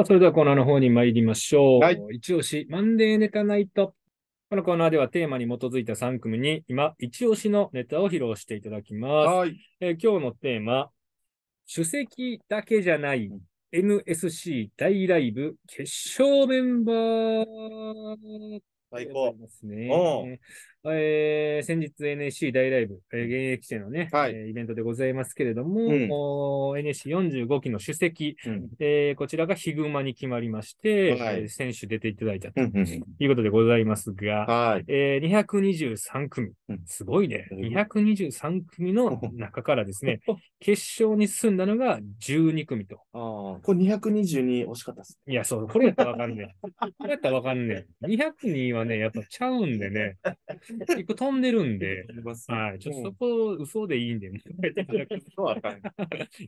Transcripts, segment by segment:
さあ、それではコーナーの方に参りましょう。はい一押し、マンデーネタナイト。このコーナーではテーマに基づいた3組に今、一押しのネタを披露していただきます。はい。えー今日のテーマ、主席だけじゃないうん NSC 大ライブ決勝メンバー最高ですね。えー先日 NSC 大ライブ、えー現役生のね、はいえーイベントでございますけれども、うんおー NSC45 期の主席、うん。えーこちらがヒグマに決まりまして、はいえー選手出ていただいたということでございますが、はい。えー223組うん。すごいね。うん223組の中からですね、決勝に進んだのが12組と。ああ、これ222惜しかったです。いや、そう、これやったらわかんねえ。これやったらわかんねえ。200人はね、やっぱちゃうんでね、一個飛んでるんで、はい、ちょっとそこ、嘘でいいんで。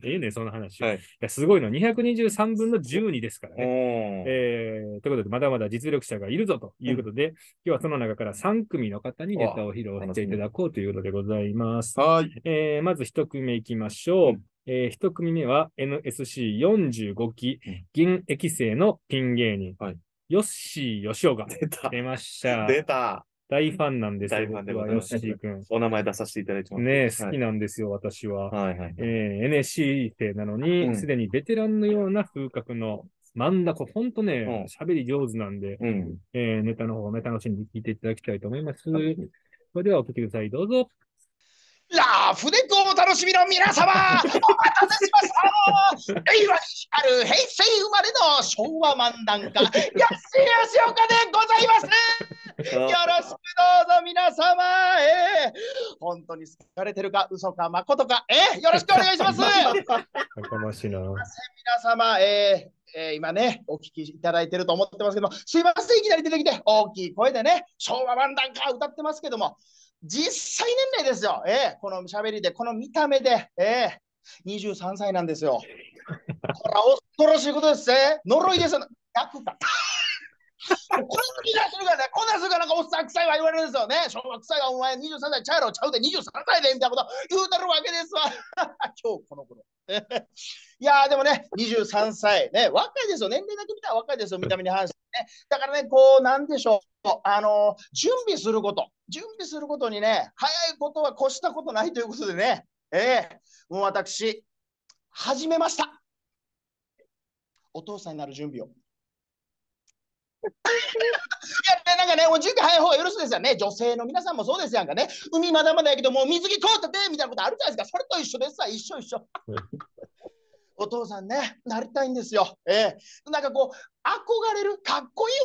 ええねんその話。はいいや、すごいの。223分の12ですからね。えーということで、まだまだ実力者がいるぞということで、今日はその中から3組の方にネタを披露していただこうということでございます。はい。えーまず1組目いきましょう。うんえ1組目は NSC45 期現役生のピン芸人、はいヨッシーヨシオが出た。出ました。出た。大ファンなんですよ、大ファンでございます。お名前出させていただいてます。ね好きなんですよ、私は。はいはい。えー NSC 生なのうに、んすでにベテランのような風格の真ん中、ほんとね、喋、り上手なんで、うん。えーネタの方をね、楽しんで聞いていただきたいと思います。それではお聞きください、どうぞ。ラフレコをお楽しみの皆様、お待たせしました。令和に光る平成生まれの昭和漫談家、安井吉岡でございます。よろしくどうぞ皆様、えー本当に好かれてるか、嘘か、誠か、えーよろしくお願いします。皆かかましいな。様、えーえー今ね、お聞きいただいてると思ってますけども、すいません、いきなり出てきて、大きい声でね、昭和漫談家歌ってますけども、実際年齢ですよ、えーこの喋りで、この見た目で、えー23歳なんですよ。これは恐ろしいことですね。呪いですよ。逆か。こんな気がするからね、こんなんするからなんかおっさん臭いわ言われるんですよね。小学生がお前23歳ちゃうやろちゃうで23歳でみたいなこと言うてるわけですわ。今日この頃。いやーでもね、23歳、ね、若いですよ。年齢だけ見たら若いですよ、見た目に反してね。だからね、こう、なんでしょう。あの準備すること、準備することにね、早いことは越したことないということでね、ええもう私、始めました。お父さんになる準備を。いや、なんかね、もう準備早い方がよろしいですよね。女性の皆さんもそうですやんかね。海まだまだやけど、もう水着通っててみたいなことあるじゃないですか。それと一緒ですわ、一緒一緒。お父さんね、なりたいんですよ。ええなんかこう、憧れる、かっこいい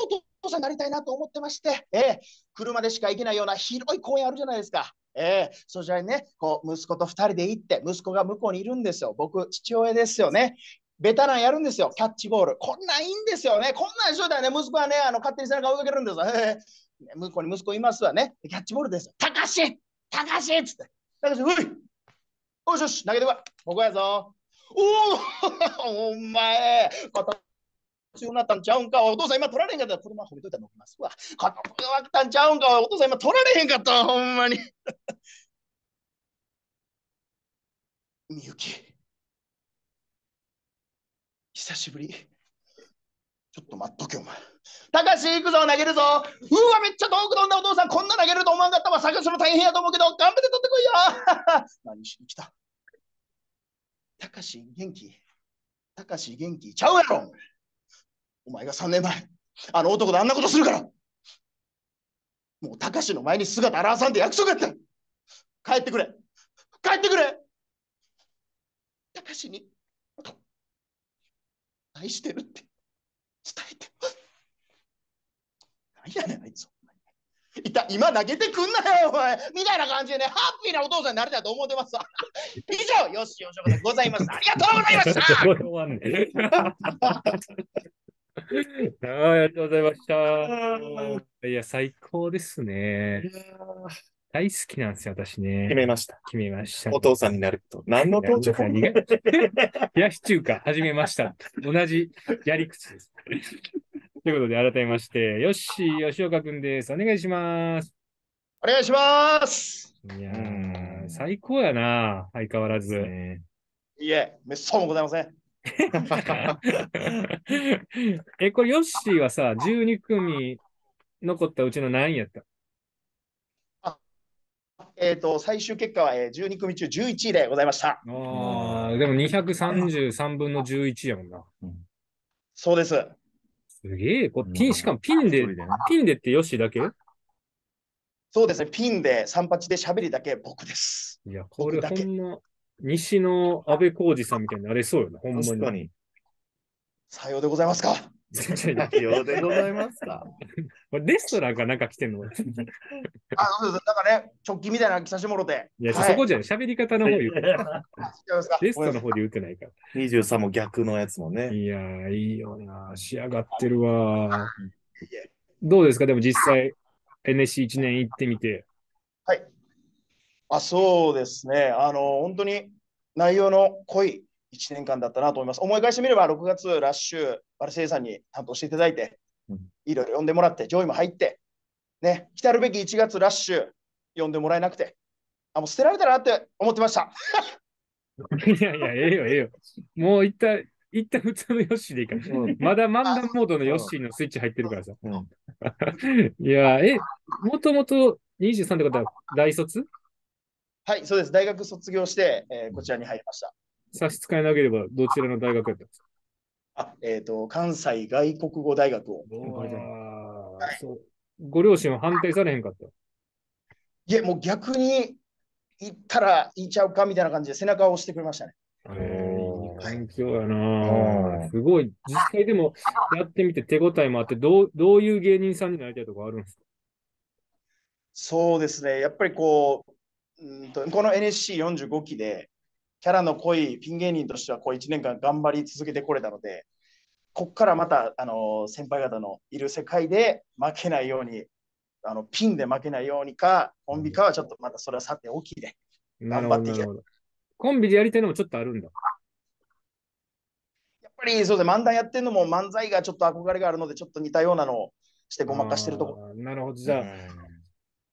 お父さんになりたいなと思ってまして、ええ車でしか行けないような広い公園あるじゃないですか。ええそちらにね、こう息子と2人で行って、息子が向こうにいるんですよ。僕、父親ですよね。ベタなんやるんですよ、キャッチボール。こんなんいいんですよね。こんなんしといたらね、息子はね、あの勝手に背中追いかけるんですよ。ええね向こうに息子いますわね。キャッチボールですよ。たかしたかしっつって。たかし、ういよしよし、投げてこい。ここやぞ。おお、お前、片強なったんちゃうんか？お父さん今取られへんかったら車褒めといたら乗りますわ。片強なったんちゃうんか？お父さん今取られへんかった。ほんまに。みゆき。久しぶり。ちょっと待っとけ、お前。たかし、行くぞ、投げるぞ。うわ、めっちゃ遠く飛んだお父さん。こんな投げると思わんかったわ。探すの大変やと思うけど、頑張って取ってこいよ。何しに来た？たかし、元気？たかし、元気？ちゃうやろ。お前が3年前、あの男とあんなことするから。もう、たかしの前に姿現さんって約束やった。帰ってくれ。帰ってくれ。たかしに、愛してるって伝えて。何やねん、あいつ。いた今投げてくんなよ、お前。みたいな感じでね、ハッピーなお父さんになりたいと思ってますわ。以上、よしよしおでございます。ありがとうございました。ありがとうございました。いや、最高ですね。大好きなんですよ、私ね。決めました。決めました。お父さんになると。何の父ちゃん冷やし中華始めました。同じやり口です。ということで、改めまして、よっしー、吉岡くんです。お願いします。お願いします。いやうー、ん最高やな、相変わらず。ねいえ、めっそうもございません。え、これヨッシーはさ、12組残ったうちの何位やった？えっ、と、最終結果は、えー、12組中11位でございました。ああ、でも233分の11やもんな。そうです。すげえ、これピン、しかもピンでピンでってヨッシーだけ？そうですね。ピンで38で喋りだけ僕です。いや、これ僕だけほんま、西の安倍浩二さんみたいになれそうよな、ほんまに。確かに。さようでございますか。いやいやようでございますか？レストランかなんか来てんの？あ、そうです。なんかね、直帰みたいなの着させてもろて。や、はいそこじゃ。喋り方の方言 うレストの方で言ってないから。23も逆のやつもね。いやー、いいよな。仕上がってるわ。どうですか？でも実際、NSC1 年行ってみて。はい。あ、そうですね。あの、本当に内容の濃い1年間だったなと思います。思い返してみれば、6月ラッシュ、バルセイさんに担当していただいてうん、いろいろ呼んでもらって、上位も入って、ね、来たるべき1月ラッシュ、呼んでもらえなくて、あ、もう捨てられたなって思ってました。いやいや、ええよ、ええよ。もう一旦、一旦普通のヨッシーでいいから。うんまだ漫談モードのヨッシーのスイッチ入ってるからさ。うん いや、え、もともと23ってことは大卒？はい、そうです。大学卒業して、えーこちらに入りました。差し支えなければどちらの大学やったんですか？あ、えっ、と、関西外国語大学を。あーそうご両親は反対されへんかった？いえ、もう逆に行ったら行っちゃうかみたいな感じで背中を押してくれましたね。環境やうなんすごい。実際でもやってみて手応えもあって、どう、どういう芸人さんになりたいとかあるんですか？そうですね。やっぱりこう、うんとこの NSC45 期で、キャラの濃いピン芸人としてはこう1年間頑張り続けてこれたので、ここからまた、あの先輩方のいる世界で負けないように、あのピンで負けないようにか、コンビかはちょっとまたそれはさておきで。頑張っていけなるほど。コンビでやりたいのもちょっとあるんだ。やっぱりそうですね、漫談やってるのも漫才がちょっと憧れがあるので、ちょっと似たようなのをしてごまかしてるところ。なるほど。じゃあ、うん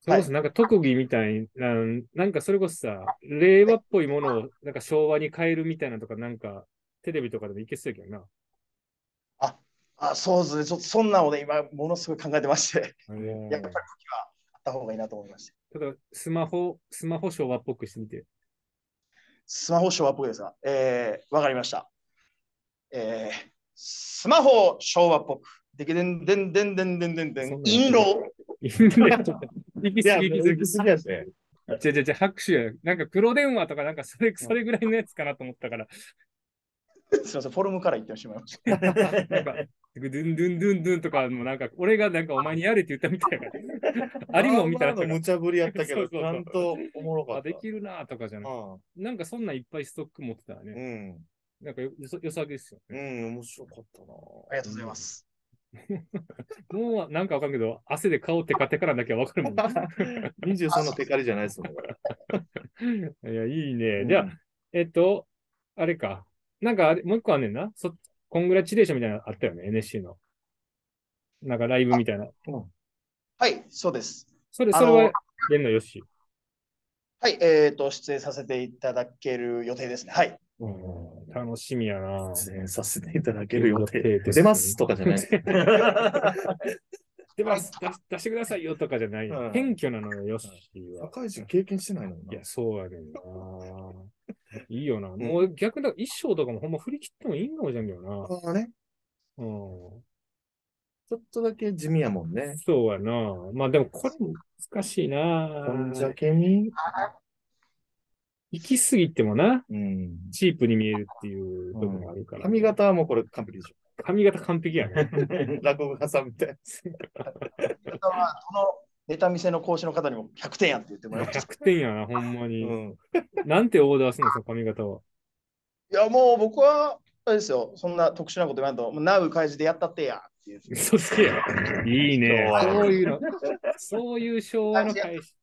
そうです。なんか特技みたいな、なんかそれこそさ、令和っぽいものをなんか昭和に変えるみたいなとか、なんかテレビとかでもいけそうやけどな。あそうですね、ちょっとそんなので今、ものすごい考えてまして、ややっぱり時はあった方がいいなと思いまして。ちょっとスマホ、スマホ昭和っぽくしてみて。スマホ昭和っぽいですか？えー、わかりました。えー、スマホ昭和っぽく。でけでんでんでんでんでんでんでん。そん行き過ぎ、行き過ぎ行き。過ぎやし。じゃじゃじゃ拍手や。なんか黒電話とかなんかそれ、それぐらいのやつかなと思ったから。すみません、フォルムから言ってしまいました。なんか、ドゥンドゥンドゥンドゥンとかもなんか、俺がなんかお前にやれって言ったみたいやから。ありもんみたいな無茶ぶりやったけど、ちゃんとおもろかあ、った。できるなとかじゃなくなんかそんなんいっぱいストック持ってたらうね。ん。なんかよよそ良さげですよね。うん、面白かったな。ありがとうございます。もうなんかわかんけど、汗で顔テカテカなんだけはわかるもん。23のテカリじゃないですもん。いや、いいね。うんじゃあ、えっと、あれか。なんかあれ、もう一個あんねんな。そコングラチュレーションみたいなのあったよね、NSC の。なんかライブみたいな。はい、そうです。それ、それは、出んのよし？はい、えっ、と、出演させていただける予定ですね。はい。うん楽しみやな。出演させていただける予定。です出ますとかじゃない。出ます出し出してくださいよとかじゃない。うん謙虚なのよ、よしは。社会人経験してないのいや、。そうやねんな。いいよな。もう逆だ、衣装とかもほんま振り切ってもいいんかもしれんけどな。ああね。うん。ちょっとだけ地味やもんね。そうやな。まあでもこれ難しいな。こんじゃけに。行き過ぎてもな、うん。チープに見えるっていうところもあるから。髪型はもうこれ完璧でし髪型完璧やね。ょ。落語家さんみたいな。ネタ見せの講師の方にも100点やって言ってもらいました。100点やな、ほんまに。うん。なんてオーダーするの、その髪型は。いや、もう僕は、あれですよ、そんな特殊なこと言わんと、もうナウ開示でやったってやっていう。や。いいねそういうの。そういう昭和の返し。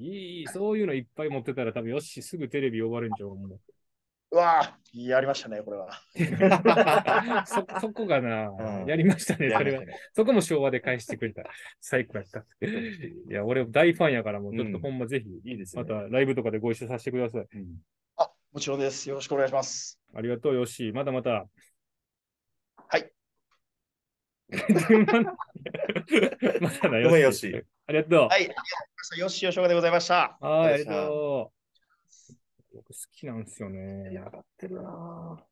いいそういうのいっぱい持ってたら多分よし、すぐテレビ呼ばれんじゃん。もううわぁ、やりましたね、これは。そ、そこがな、うんやりましたね、それは。そこも昭和で返してくれた。最高やった。いや、俺大ファンやから、もうちょっとうんほんまぜひ、いいですね。またライブとかでご一緒させてください。うんあ、もちろんです。よろしくお願いします。ありがとう、よし。またまた。はい。またな、ごめんよし。ありがとう。はい。よしよしおかでございました。はい、ありがとう。僕好きなんですよね。やがってるな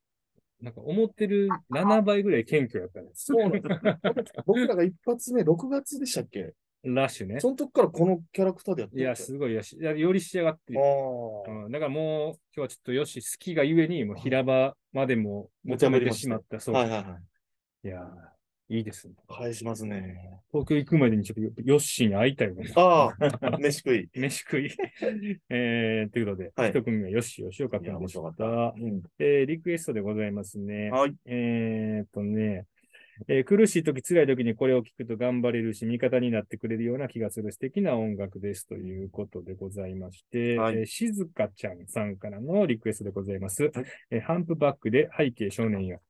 なんか思ってる7倍ぐらい謙虚やったね。そうなんです僕らが一発目、6月でしたっけ？ラッシュね。その時からこのキャラクターでやっていや、すごいやし、いやより仕上がってる。あうん、だからもう、今日はちょっとよし、好きがゆえに、もう平場までも求めてしまった。そう。あ。はいはいはい。いやー、いいですね。返しますね。東京行くまでにちょっとよヨッシーに会いたいよね。ああ、飯食い。飯食い。えー、ということで、はい一組目、よし、吉岡いや、君でし面白かったた。。うん。えー、リクエストでございますね。はい。えーっとね、えー苦しい時、辛い時にこれを聞くと頑張れるし、味方になってくれるような気がする素敵な音楽ですということでございまして、はいえー静香ちゃんさんからのリクエストでございます。えーハンプバックで背景少年よ。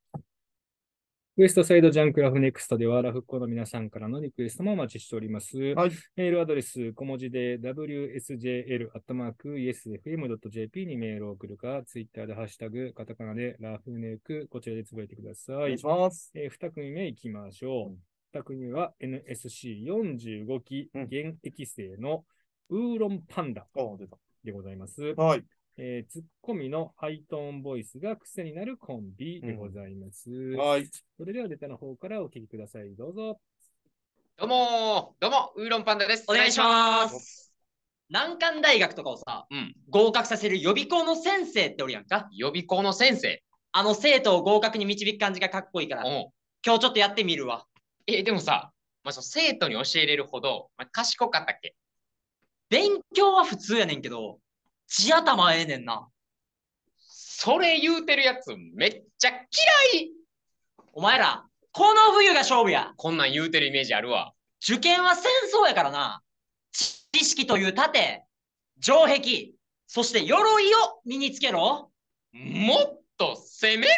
WEST SIDE JUNK LAUGH NEXT では、ラフコの皆さんからのリクエストもお待ちしております。はい。メールアドレス、小文字で wsjl.esfm.jp にメールを送るか、ツイッターでハッシュタグ、カタカナでラフネク、こちらでつぶやいてくださいお願いし。ます。えー、2組目行きましょうんう。2組目は NSC45 期うん現役生のウーロンパンダ。でございます。はい。えーツッコミのハイトーンボイスが癖になるコンビでございます。はい。それでは、デタの方からお聞きください。どうぞ。どうもーどうも、ウーロンパンダです。お願いします。難関大学とかをさ、うん。合格させる予備校の先生っておるやんか。予備校の先生。あの生徒を合格に導く感じがかっこいいから、うん。今日ちょっとやってみるわ。え、でもさ、まあ、その生徒に教えれるほど、まあ、賢かったっけ？勉強は普通やねんけど、地頭ええねんな。それ言うてるやつめっちゃ嫌いお前ら、この冬が勝負や。こんなん言うてるイメージあるわ。受験は戦争やからな。知識という盾、城壁、そして鎧を身につけろ。もっと攻めろ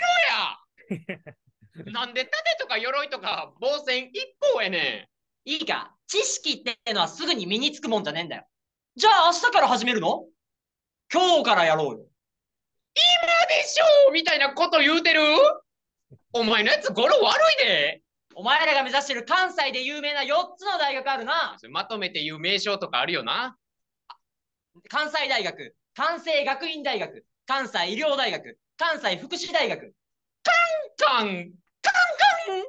や なんで盾とか鎧とか防戦一方やねいいか、知識ってのはすぐに身につくもんじゃねえんだよ。じゃあ明日から始めるの？今日からやろうよ。ん。今でしょみたいなこと言うてる？お前のやつ語呂悪いでお前らが目指してる関西で有名な4つの大学あるな。まとめて言う名称とかあるよな。関西大学、関西学院大学、関西医療大学、関西福祉大学。カン、カンカン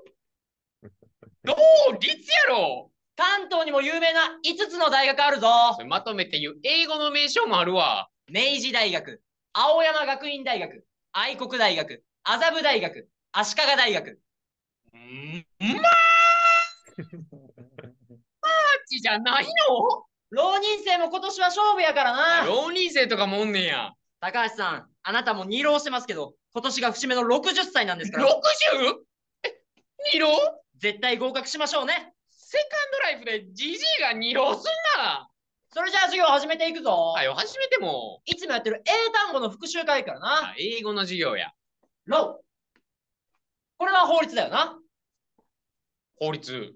どう立やろ関東にも有名な5つの大学あるぞまとめて言う英語の名称もあるわ。明治大学、青山学院大学、愛国大学、麻布大学、足利大学。んまあちじゃないの？浪人生も今年は勝負やからな。浪人生とかもおんねんや。高橋さん、あなたも二浪してますけど、今年が節目の60歳なんですか 60? ら、え、二浪？絶対合格しましょうね。セカンドライフでジジイが二浪すんな。それじゃあ授業始めていくぞ。はよ、始めても。いつもやってる英単語の復習会からな。あ英語の授業や。ロー。これは法律だよな。法律。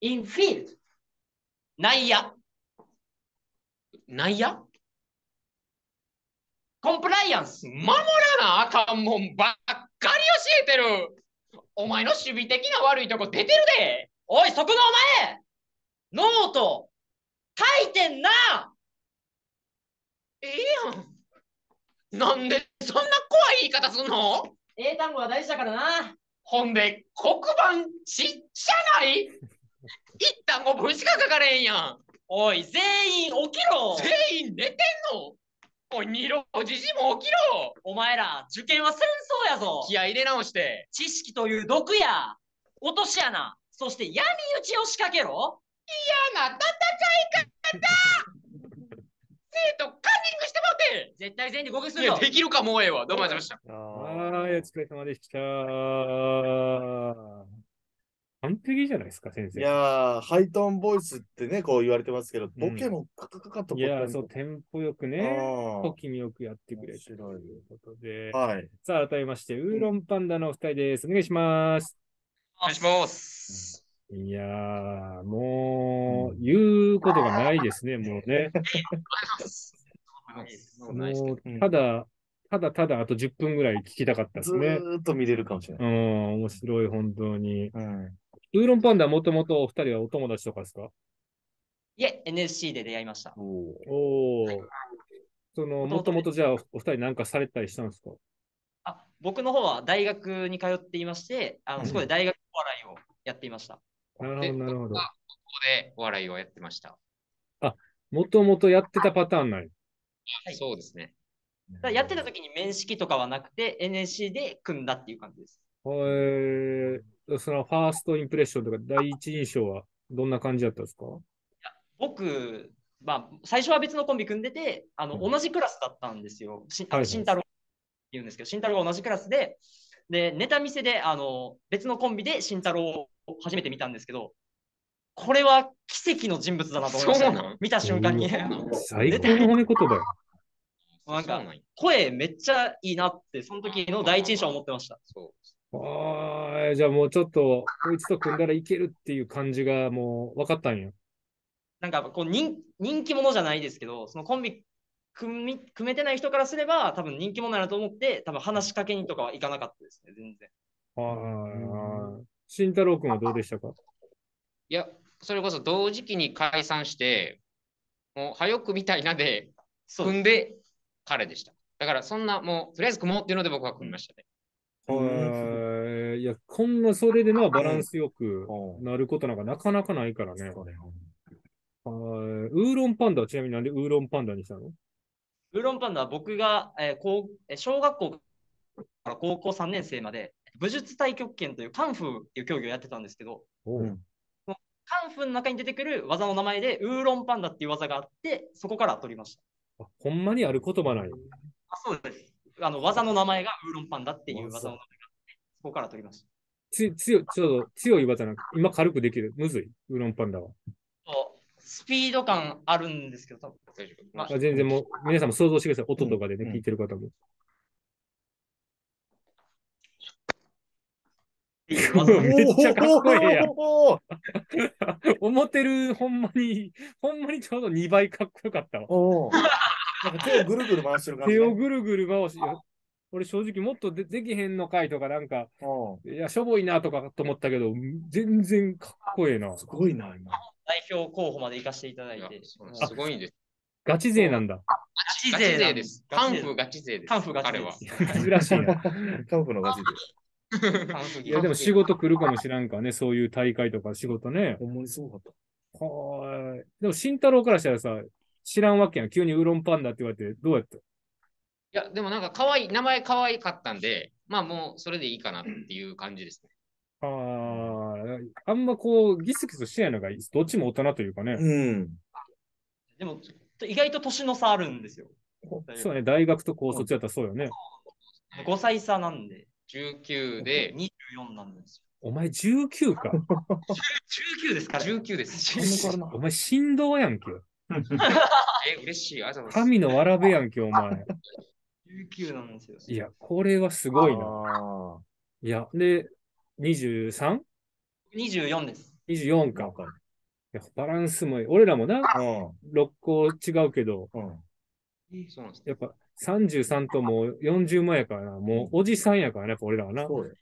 インフィールド。内野。内野？コンプライアンス。守らなあかんもんばっかり教えてる。お前の守備的な悪いとこ出てるで。おい、そこのお前ノート書いてんな！ええやん。なんでそんな怖い言い方すんの？英単語は大事だからな。ほんで、黒板ちっちゃない？一単語分しか書かれへんやん。おい、全員起きろ！全員寝てんの？おい、二郎じじも起きろ！お前ら、受験は戦争やぞ！気合い入れ直して。知識という毒や。落とし穴。そして闇討ちを仕掛けろ嫌な戦い方生徒カンニングしてもうて絶対全員で合格するぞできるかもうええわ。どうもありがとうございました。はい、お疲れ様でした。完璧じゃないですか、先生。いやー、ハイトーンボイスってね、こう言われてますけど、ボケもカカカカッといや、そう、テンポよくね、あ小気味よくやってくれ面たということで。はい。さあ、改めまして、ウーロンパンダのお二人です。お願いします。お願いします。いやー、もう、言うことがないですね、もうね。もう、ただ、ただただあと10分ぐらい聞きたかったですずね。ーっと見れるかもしれうない。ん、面白い、本当に。うん。ウーロンパンダはもともとお二人はお友達とかですか？いえ、NSC で出会いました。おーおお。その、もともとじゃあ、お二人なんかされたりしたんですか？あ僕の方は大学に通っていまして、あうんのそこで大学お笑いをやっていました。なるほでど、なるほどここでお笑いをやってました。もともとやってたパターンない。はいそうですね。だやってた時に面識とかはなくて、NSC で組んだっていう感じです。えー、そのファーストインプレッションとか第一印象はどんな感じだったんですか？僕、まあ、最初は別のコンビ組んでて、あのうん同じクラスだったんですよ。し慎太郎って言うんですけど、慎太郎が同じクラスで、で、ネタ見せであの別のコンビで慎太郎を初めて見たんですけど、これは奇跡の人物だなと思いました見た瞬間に。最高の褒め言葉よ。なんか声めっちゃいいなって、その時の第一印象は思ってました。そうああ、じゃあもうちょっと、こいつと組んだらいけるっていう感じがもう分かったんや。なんかこう人人気者じゃないですけど、そのコンビ組み組めてない人からすれば、多分人気者だなと思って、多分話しかけにとかはいかなかったですね、全然。ああ、慎太郎君はどうでしたか？いや、それこそ同時期に解散して、もう早くみたいなで組んで彼でした。だからそんなもう、とりあえず組もうっていうので僕は組みましたね。はい。いや、こんなそれでな、バランスよくうんなることなんかなかなかないからね。はい。ウーロンパンダはちなみになんでウーロンパンダにしたの？ウーロンパンダは僕が、えー高えー小学校から高校3年生まで武術太極拳というカンフーっていう競技をやってたんですけど、おうんカンフーの中に出てくる技の名前でウーロンパンダっていう技があって、そこから取りました。あほんまにある言葉ない。あそうです。あの技の名前がウーロンパンダっていう技の名前があって、そこから取りました。つ強い、ちょっと強い技なんか、今軽くできる。むずい、ウーロンパンダは。そうスピード感あるんですけど、多分大丈夫まああ全然もう、皆さんも想像してください。音とかでね、うん聞いてる方も。っていう技をめっちゃかっこええやん思ってる、ほんまに、ほんまにちょうど2倍かっこよかったわ。なんか手をぐるぐる回してる感じ。手をぐるぐる回し、いや俺正直もっとでできへんのかいとかなんか、いや、しょぼいなとかと思ったけど、全然かっこええな。すごいな、今。代表候補まで行かせていただいて、すごいんです。ガチ勢なんだ。ガチ勢です。カンフーガチ勢です。カンフーガチ。勢です。珍しいな。カンフーのガチで。いや、でも仕事来るかもしらんからね、そういう大会とか仕事ね。ほんまにすごかった。はーい。でも、慎太郎からしたらさ、知らんわけやん。急にウーロンパンダって言われて、どうやった？いや、でもなんか可愛い、名前可愛かったんで、まあもうそれでいいかなっていう感じですね。あーあんまこう、ギスギスしないのがいいです。どっちも大人というかね。うん。でも、意外と年の差あるんですよ。そうね、大学と高卒やったらそうよね。5歳差なんで、19で、24なんですお前19か。よ。19ですか19です。お前振動やんけ。え、嬉しい。神のわらべやんけ、お前。19なんですよ。いや、これはすごいな。あいや、で、23?24 24です。あ。かわ。かる。いやバランスもいい。俺らもな、う6個違うけど、ん。うん。そうなんです。やっぱ33ともう40前やからな。もうおじさんやからね、やっぱ俺らはな。そうよ。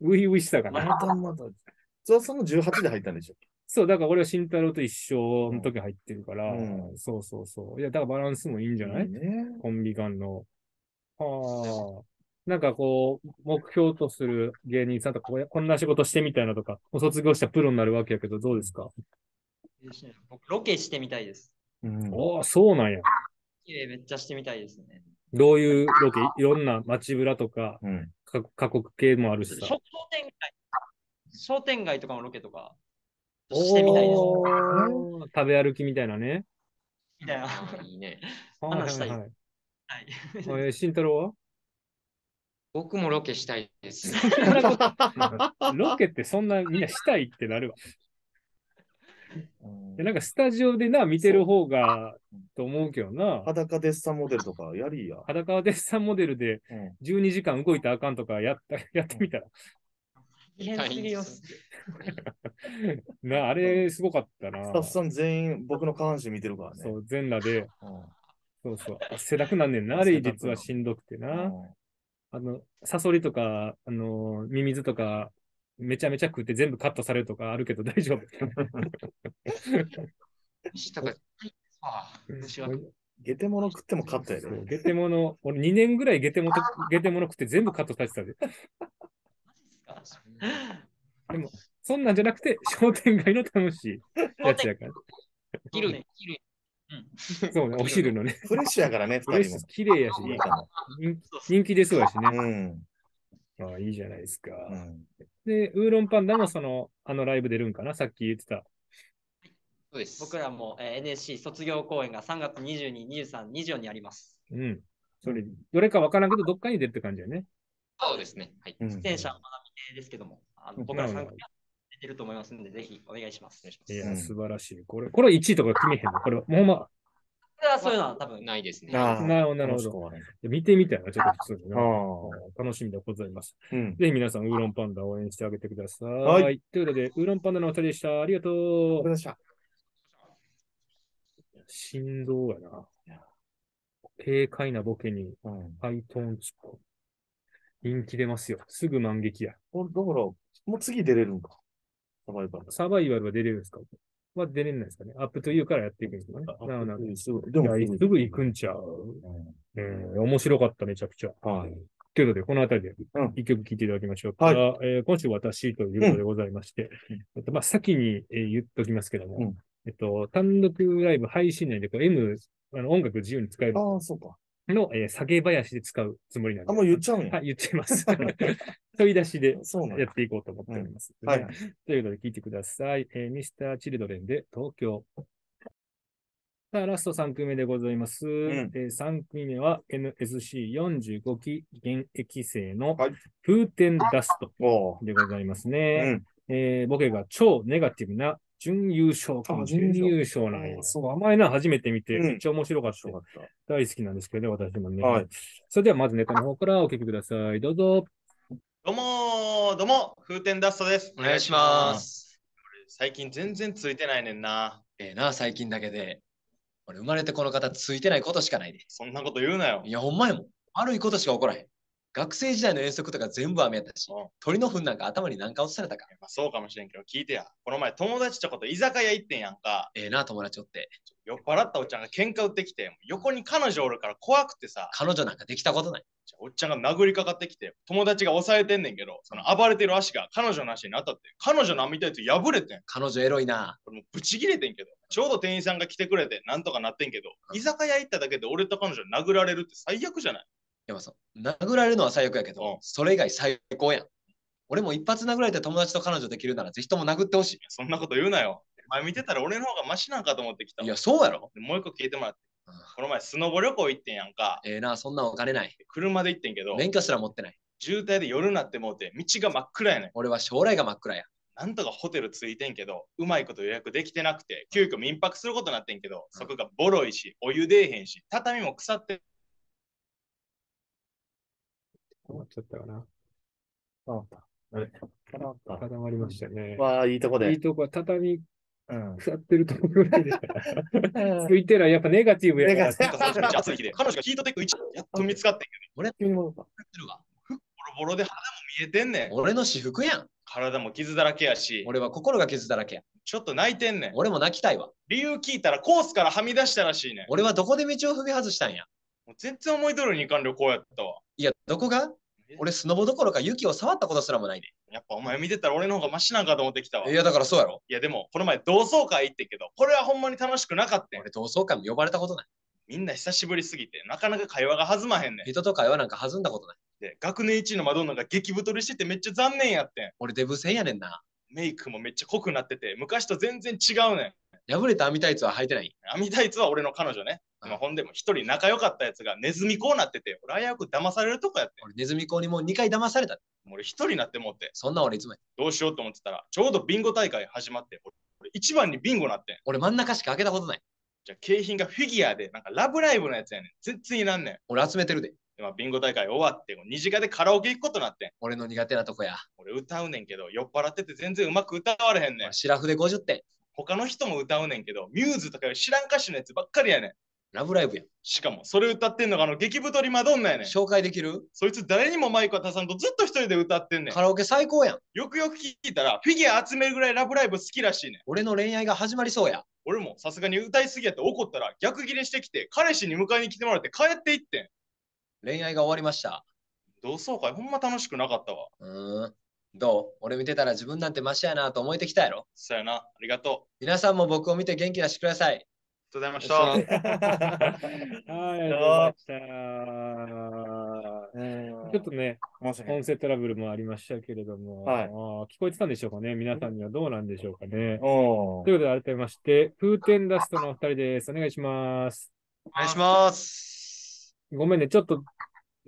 ウイウイしたかまな。だまだ。津田さんの18で入ったんでしょそう、だから俺は慎太郎と一緒の時入ってるから、うんそうそうそう。いや、だからバランスもいいんじゃない、ね。コンビ間の。はあ。なんかこう、目標とする芸人さんとか、こうこんな仕事してみたいなとか、もう卒業したプロになるわけやけど、どうですか？僕、ロケしてみたいです。うん。おお、そうなんや。えめっちゃしてみたいですね。どういうロケ？いろんな街ブラとか、うん。か過酷系もあるしさ。商店街、商店街とかのロケとかしてみたいです。食べ歩きみたいなね。みたいな。いいね。はい話したいはいはい。はい。えー慎太郎は？僕もロケしたいです。ロケってそんなみんなしたいってなるわ。うんでなんかスタジオでな、見てる方がと思うけどな。裸デッサンモデルとかやりや。裸デッサンモデルでうん。12時間動いたらあかんとかやったやってみたら。な、あれすごかったなスタッ。フさん全員僕の下半身見てるからね。そう、全裸で。うんそうそう。汗だくなんねんな。あれ実はしんどくてな。あの、サソリとか、あの、ミミズとか、めちゃめちゃ食って全部カットされるとかあるけど大丈夫。虫とか、はい、ああ、虫は。ゲテモノ食っても勝ったやで。ゲテモノ、俺2年ぐらいゲテモノ、ゲテモノ食って全部カットされてたで。そんなんじゃなくて、商店街の楽しいやつやから。昼、昼。そうね、お昼のね。フレッシュやからね、綺麗やし、いいかも。人人気ですわしね。うん。ああいいじゃないですか。うんで、ウーロンパンダもその、あのライブ出るんかな？さっき言ってた。そうです。僕らも、えー NSC 卒業公演が3月22、23、24にあります。うん。それ、どれかわからんけど、どっかに出るって感じやね。そうですね。はい。うん出演者はまだ未定ですけども、あの僕ら参加出てると思いますので、ぜひお願いします。こいや、うん素晴らしい。これ、これ1位とか決めへんの？これ、もうほんま、そういうのは多分、ないですね。ああなるほど、なるほど。見てみたいな、ちょっと普通にな。あ楽しみでございます。あ。うん。ぜひ皆さん、ウーロンパンダ応援してあげてください。はいということで、ウーロンパンダのお二人でした。ありがとうごめん。なさい。振動やな。軽快なボケにうん。ハイトーンツッコミ。人気出ますよ。すぐ満劇や。だから、もう次出れるんか。サバイバル。サバイバルは出れるんですか？は出れないですかね。アップトゥーユーからやっていくんですかね。なるほど。すぐ、でもすぐ行くんちゃう。うん、面白かった、めちゃくちゃ。はい。ということで、このあたりでうん一曲聴いていただきましょうか。はいえー今週私ということでございまして、うんえっとまあ、先に、えー言っときますけども、うんえっと、単独ライブ配信内でこう M、あの音楽自由に使えるああ、そうか。の、えー下げ林で使うつもりなんであ、もう言っちゃうんや。はい、言っちゃいます。問い出しでや。やっていこうと思っております。はいねということで聞いてください。えー、ミスターチルドレンで東京。さあ、ラスト3組目でございます。んえー3組目は NSC45 期現役生のはい風天ダストおでございますうね。ん。えーボケが超ネガティブな準優勝あ準準優優勝なんや。うんそう、甘いな、初めて見て、うんめっちゃ面白かった。大好きなんですけどね、私もね。はいそれではまずネタの方からお聞きください。どうぞ。どうもー、どうも、風天ダストです。お願いします。最近全然ついてないねんな。ええな、最近だけで。俺、生まれてこの方ついてないことしかないで。そんなこと言うなよい。や、ほんまやもん。悪いことしか起こらへん。学生時代の遠足とか全部雨やったしうん、鳥の糞なんか頭に何か落とされたか。まあ、そうかもしれんけど、聞いてや。この前、友達とこと居酒屋行ってんやんか。ええな、友達おって。酔っ払ったおっちゃんが喧嘩売ってきて、横に彼女おるから怖くてさ、彼女なんかできたことない。おっちゃんが殴りかかってきて、友達が抑えてんねんけど、その暴れてる足が彼女の足に当たって、彼女の網たやつ破れてん。彼女エロいな。これもうブチ切れてんけど、ちょうど店員さんが来てくれて、なんとかなってんけど、居酒屋行っただけで俺と彼女殴られるって最悪じゃない？殴られるのは最悪やけうんど、それ以外最高やん。俺も一発殴られて友達と彼女できるならぜひとも殴ってほしそんなこと言うなよ。前見てたら俺の方がマシなんかと思ってきたい。や、そうやろ。でもう一個聞いてもらってうん。この前、スノボ旅行行ってんやんか。ええな、そんなお金ない。車で行ってんけど、免許すら持ってない。渋滞で夜になってもうて、道が真っ暗やねん。俺は将来が真っ暗や。なんとかホテル着いてんけど、うまいこと予約できてなくて、急遽民泊することになってんけど、そこがボロいし、お湯出えへんし、畳も腐って終わっちゃったかな。あった。あれあった。固まりましたね。わあ、いいとこで。いいとこは畳うん。腐ってるところぐらいで。ついてない、やっぱネガティブやからネガティなんかそのめっちゃ暑い日で、彼女がヒートテック1やっと見つかってんけ急に戻っボロボロで肌も見えてんねん。俺の私服やん。体も傷だらけやし、俺は心が傷だらけや。ちょっと泣いてんねん。俺も泣きたいわ。理由聞いたらコースからはみ出したらしいねん。俺はどこで道を踏み外したんや。もう全然思い通りにいかん旅行やったわ。いや、どこが？俺、スノボどころか雪を触ったことすらもないで。やっぱお前見てたら俺の方がマシなんかと思ってきたわ。いや、だからそうやろ。いやでも、この前同窓会行ってんけど、これはほんまに楽しくなかったん。俺、同窓会も呼ばれたことない。みんな久しぶりすぎて、なかなか会話が弾まへんねん。人と会話なんか弾んだことない。で、学年一位のマドンナが激太りしててめっちゃ残念やってん。俺、デブ戦やねんな。メイクもめっちゃ濃くなってて、昔と全然違うねん。破れた網タイツは履いてない。網タイツは俺の彼女ね。うんまあほんでも一人仲良かったやつがネズミこうなってて、俺危うく騙されるとこやって俺、ネズミ子にもう2回騙された。ん。俺一人になってもって、そんな俺いつもやどうしようと思ってたら、ちょうどビンゴ大会始まって、俺俺一番にビンゴなってん。俺、真ん中しか開けたことない。じゃあ景品がフィギュアで、なんかラブライブのやつやねん。全然いらんねん。俺、集めてるで。でまあ、ビンゴ大会終わって、二次会でカラオケ行くことになってん。俺の苦手なとこや。俺歌うねんけど、酔っ払ってて全然うまく歌われへんねん俺、。シラフで50点。他の人も歌うねんけど、ミューズとかいう知らん歌手のやつばっかりやねん。ラブライブやん。しかも、それ歌ってんのがあの激太りマドンナやねん。紹介できる？そいつ誰にもマイク渡さんとずっと一人で歌ってんねんカ。ラオケ最高やん。よくよく聞いたら、フィギュア集めるぐらいラブライブ好きらしいねん。俺の恋愛が始まりそうや。俺もさすがに歌いすぎやって怒ったら逆ギレしてきて、彼氏に迎えに来てもらって帰っていってん。恋愛が終わりました。同窓会ほんま楽しくなかったわ。うーん。どう？俺見てたら自分なんてマシやなと思えてきたやろ？そうやな。ありがと皆さんも僕を見て元気出してください。う。ありがとうございました。はい、ありがとうございました。ちょっとね、音声トラブルもありましたけれども、はいあー聞こえてたんでしょうかね？皆さんにはどうなんでしょうかね？おということで、改めまして、風天ダストのお二人です。お願いします。お願いします。ごめんね、ちょっと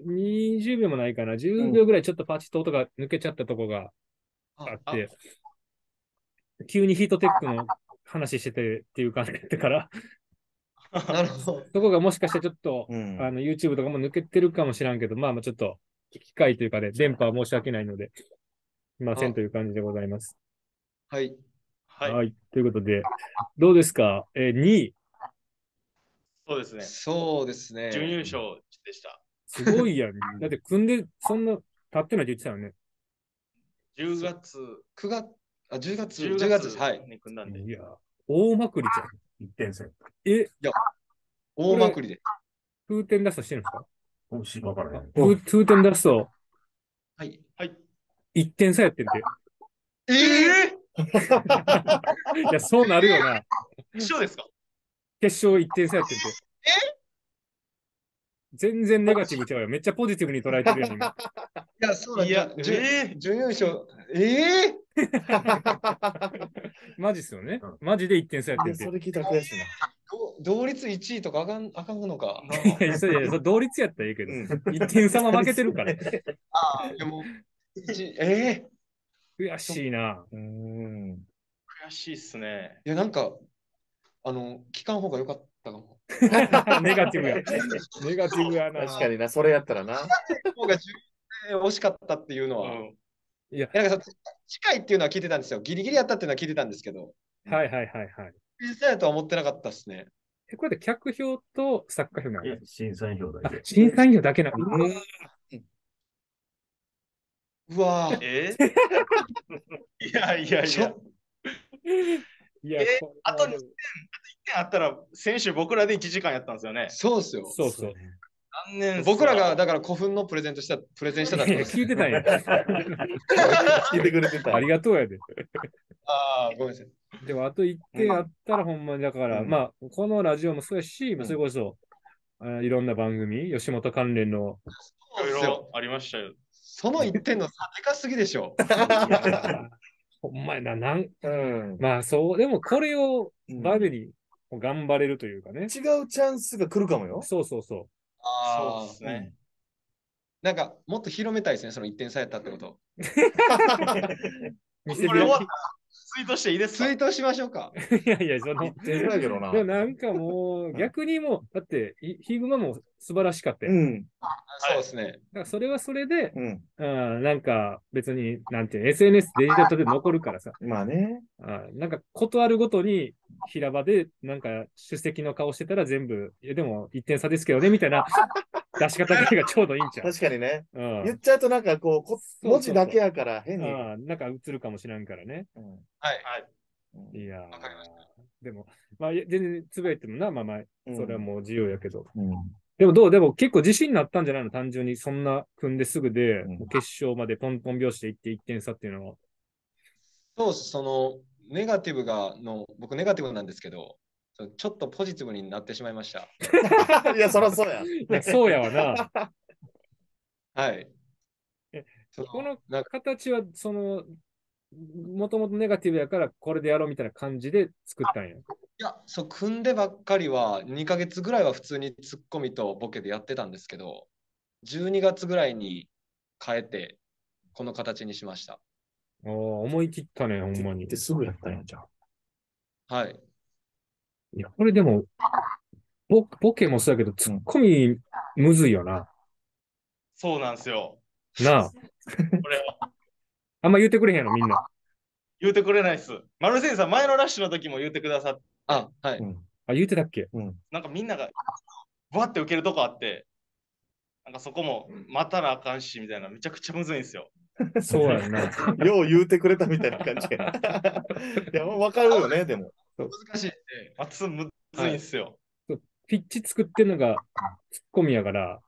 20秒もないかな。10秒ぐらいちょっとパチッと音が抜けちゃったとこがあって、急にヒートテックの話しててっていう感じだったから、なるほど。そこがもしかしてちょっと、うんあの YouTube とかも抜けてるかもしらんけど、まあまあちょっと、機械というかね、電波は申し訳ないので、すいませんあという感じでございます。はい。はい。はい。ということで、どうですか？えー、2位。そうですね。そうですね。準優勝でした。すごいやん。だって組んで、そんな、経ってないって言ってたよね。10月、9月、あ、10月、10 10月月、はい。に組んだんで。いや、大まくりじゃん。一点戦。え、大まくりで。風天ダストしてるんですか？おし、わからない。風風天ダストはい。はい。1点差やってんて。ええ いや、そうなるよな。一緒ですか？決勝1点差やってんて。全然ネガティブちゃうよ。めっちゃポジティブに捉えてるよ、今。いや、そうなんいやええ準優勝。ええ マジっすよねうん。マジで1点差やってんてそ。れ聞いたら悔しいな。ど同率1位とかあかんあかんのか？いや、そういやそう同率やったらいいけど、うん1点差も負けてるから。でも、一ええ悔しいな。うん。悔しいっすね。いや、なんか、あの、聞かん方が良かったかも。ネガティブや。ネガティブやな。確かにな、それやったらな。方が惜しかったっていうのは。うんいや、なんかさ近いっていうのは聞いてたんですよ。ギリギリやったっていうのは聞いてたんですけど、はいはいはいはい。実際やとは思ってなかったですね。え、これで客票と作家票なの？審査員票だけ。審査員票だけなの？うわぁ。え？いやいやいや。いや、えこれあと2点あったら、先週僕らで1時間やったんですよね。そうっすよ。そうそう。残念僕らがだから古墳のプレゼントした、プレゼンしただけです。聞いてたんや。聞いてくれてた。ありがとうやで。ああ、ごめんなさい。でも、あと1点あったらほんまに、だから、うんまあ、このラジオもそうやし、まあうんそれこそ、あいろんな番組、吉本関連の、いろい。ろありましたよ。その1点の差でかすぎでしょ。ほんまやな、なん、うん。まあそう、でもこれをうんバネに頑張れるというかね。違うチャンスが来るかもよ。そうそうそあそうですね。なんか、もっと広めたいですね、その1点差やったってこと。う。見せてこれ終わったらツイートしていいですか？ツイートしましょうか。いやいや、その、手だけどな。でもなんかもう、逆にもう、だって、ヒヒグマも素晴らしかったよ。だうん。そうですね。からそれはそれで、うん。うん、なんか別に、なんていうの SNS デジタルで残るからさ、まあね。あなんかことあるごとに平場でなんか出席の顔してたら全部、いやでも1点差ですけどね、みたいな出し方がちょうどいいんちゃう？確かにね。うん。言っちゃうとなんかこう、こ文字だけやから変に。あなんか映るかもしれんからね。うん。はい。い。やー。わかりましでも、まあ、いや全然つぶやいてもな、まあまあ、それはもう自由やけど。うん。でもどう？でも結構自信になったんじゃないの？単純にそんな組んですぐで、うん。もう決勝までポンポン拍子で行って1点差っていうのは。そうその、ネガティブが、の、僕ネガティブなんですけど、ちょっとポジティブになってしまいました。いや、そらそうや。いやそうやわな。はいえ。そこの形は、その、もともとネガティブやからこれでやろうみたいな感じで作ったんや。いや、そう、組んでばっかりは、2ヶ月ぐらいは普通にツッコミとボケでやってたんですけど、12月ぐらいに変えて、この形にしました。おー思い切ったね、ほんまにで。すぐやったんや、じゃあ。はい。いや、これでも、ボボケもそうやけど、ツッコミむずいよな。そうなんですよ。なあ。これあんま言うてくれへんやろ、みんな。言うてくれないっす。マルセイさん、前のラッシュの時も言うてくださって、あ、はい。うんあ、言うてたっけ？なんかみんながバって受けるとこあって、なんかそこも待たなあかんしみたいな、めちゃくちゃむずいんですよ。そうやんな。よう言うてくれたみたいな感じや。いや、わかるよね、でも。難しいって。待つむずいんですよ。ピッチ作ってんのがツッコミやから、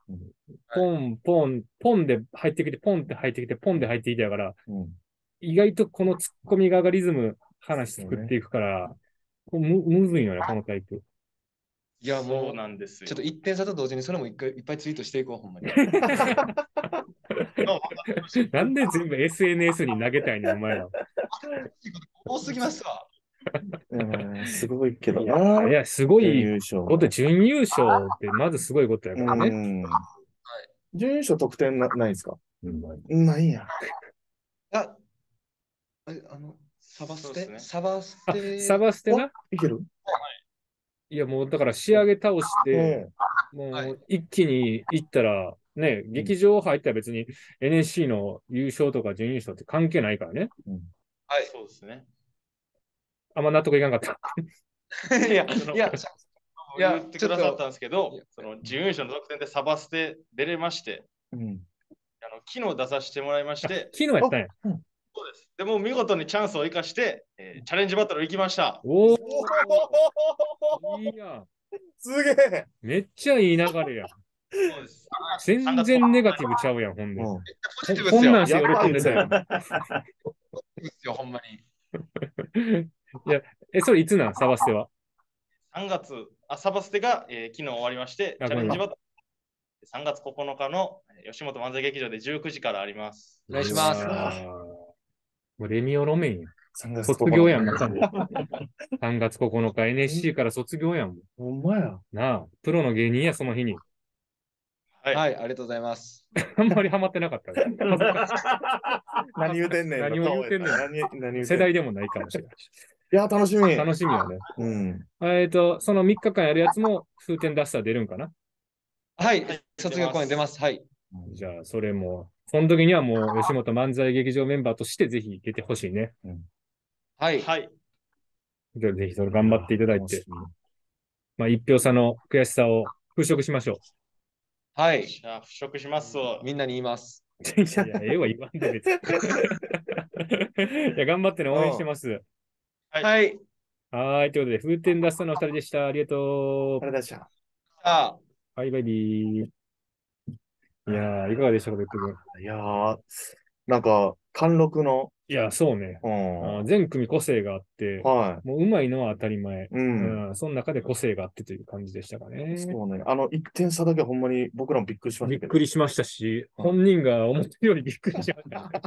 ポン、ポン、ポンで入ってきて、ポンって入ってきて、ポンで入ってきてやから、うん意外とこのツッコミ側がリズム話作っていくから、こうむむずいのよ、このタイプ。いや、そうもなんですう、よ。ちょっと1点差と同時にそれも一回いっぱいツイートしていこう、ほんまに。なんで全部 SNS に投げたいねん、お前ら。多すぎますわ。うん、すごいけどいな。や、いやすごい優勝。こと、準優勝ってまずすごいことやからね。うん。準優勝得点なないですか？うんないんや。あ、えあの、サバステ、そうですねサバステ、サバステな？いける？いや、もうだから仕上げ倒して、もはいう一気に行ったら、ね、劇場入ったら別に NSC の優勝とか準優勝って関係ないからね。はい。そうですね。あんま納得いかんかった。いや、いや、いや言ってくださったんですけどいや、その準優勝の得点でサバステ出れまして、うん。あの昨日出させてもらいまして、昨日やったんや。そうです。でも見事にチャンスを生かして、えーチャレンジバトル行きました。おおいいやん。すげえ。めっちゃいい流れやん。そうです。全然ネガティブちゃうやん、ほんで。こんなんし喜んでたやん。ですよ、ほんまに。え、それいつなん？サバステは？3月、あサバステが、えー昨日終わりまして、あチャレンジバトル3月9日のえー吉本漫才劇場で19時からあります。お願いします。もうレミオロメンやん。3月卒業やん、まさに。3月9日 NSC から卒業やん。ほんまや。なあ、プロの芸人や、その日に。はい。はい、ありがとうございます。あんまりハマってなかったね。何言うてんねん。何を言うてんねん何何言うてん世代でもないかもしれない。いや、楽しみ。楽しみやね。うん。えっと、その3日間やるやつも風天ダスター出るんかな？はいはい、卒業公演出ます。はい。じゃあ、それも、その時にはもう吉本漫才劇場メンバーとしてぜひ出てほしいね。はい。はい。じゃあぜひそれ頑張っていただいて、まあ一票差の悔しさを払拭しましょはい。じゃあ、払拭しますわ。みんなに言います。う。いや、ええわ言わんで別に。いや、頑張ってね、応援してます。はいはい。ということで、風天ダスターのお二人でした。ありがとうあ。れだしゃ。あはい、バイビー。いやー、いかがでしたか、ベッド君。いやー、なんか、貫禄の、いや、そうね。うん。全組個性があって、はもう上手いのは当たり前。い。うん。うん、その中で個性があってという感じでしたかね。そうね。あの、1点差だけほんまに僕らもびっくりしましびったけど。くりしましたし、本人が思ってるよりびっくりしました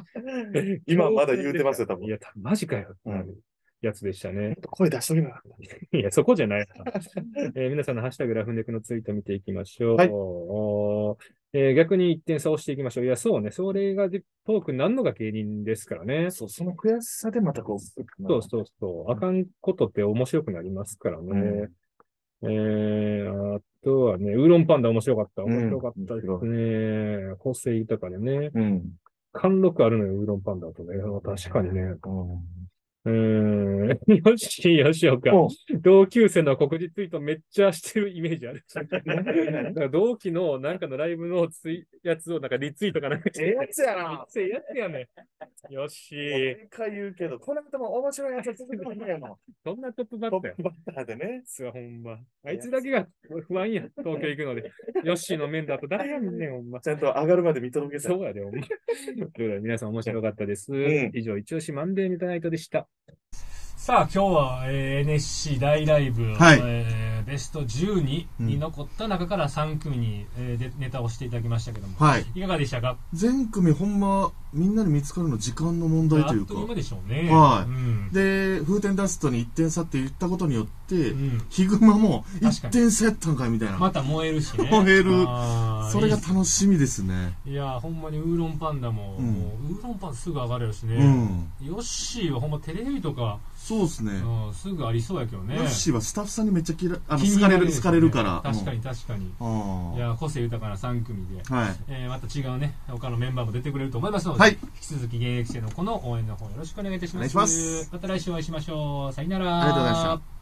ね。今まだ言うてますよ、多分い。や、たマジかよ。うんやつでしたね。声出しとけば。いや、そこじゃない。えー皆さんのハッシュタグラフンデクのツイート見ていきましょう。はいえー逆に1点差をしていきましょう。いや、そうね。それがでトークになんのが芸人ですからね。そう、その悔しさでまたこう、そうそうそう。あかんことって面白くなりますからね。えー、あとはね、ウーロンパンダ面白かった。うん面白かったですね。個性豊かでね。うん。貫禄あるのよ、ウーロンパンダとね。確かにね。うん。うーん。よし、よしよかお。同級生の告示ツイートめっちゃしてるイメージある。なんか同期のなんかのライブのツイやつをなんかリツイートかなんか。ええやつやな。ええやつやね。よし。毎回言うけど、この間も面白いやつ続けてんの。そんなトップバッターや。トップバッターでね。すわ、ほんま。あいつだけが不安や。東京行くので。ヨッシーの面だと誰やねんほんま。ちゃんと上がるまで見届けた。そうやで、ほんま。ということで、皆さん面白かったです。ん以上、一押しマンデーミッドナイトでした。さあ、今日は、えー NSC 大ライブ、はい。えーベスト12に残った中から3組に、えーでネタをしていただきましたけども、はい。いかがでしたか？全組ほんま、みんなに見つかるの時間の問題というかあっと。いう間でしょうね。はいうん。で、風天ダストに1点差って言ったことによって、うんヒグマも確かに1点差やったんかいみたいな。また燃えるしね。燃えるそれが楽しみですね。いや、ほんまにウーロンパンダも、うんもうウーロンパンダすぐ上がれるしね。うん。ヨッシーはほんまテレビとか、そうですね。うん、すぐありそうやけどね。ヨッシーはスタッフさんにめっちゃ嫌い、あの、気に好かれる、好かれるから。確かに確かに。うん。あいや、個性豊かな3組で、あ。はい。えーまた違うね、他のメンバーも出てくれると思いますので、はい引き続き現役生のこの応援の方よろしくお願いいたします。お願いしますまた来週お会いしましょう。さよなら。ありがとうございました。